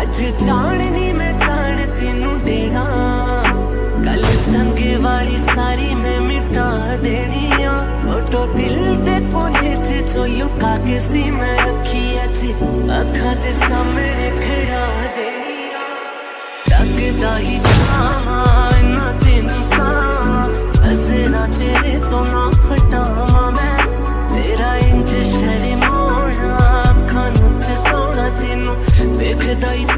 ਅੱਜ ਜਾਣਨੀ ਮੈਂ ਜਾਣ ਤੈਨੂੰ ਦੇਣਾ ਕੱਲ ਸੰਗੇ ਵਾਲੀ ਸਾਰੀ ਮੈਂ ਮਿਟਾ ਦੇਣੀ ਆ ਫੋਟੋ ਦਿਲ ਤੇ ਕੋਨੇ 'ਚ ਜੋ ਲੁਕਾ ਕੇ ਸੀ ਮੈਂ ਰੱਖੀ ਅੱਜ ਅੱਖਾਂ ਦੇ ਸਾਹਮਣੇ ਖੜਾ ਦੇਣੀ ਆ ਲੱਗਦਾ ਹੀ Bekleyin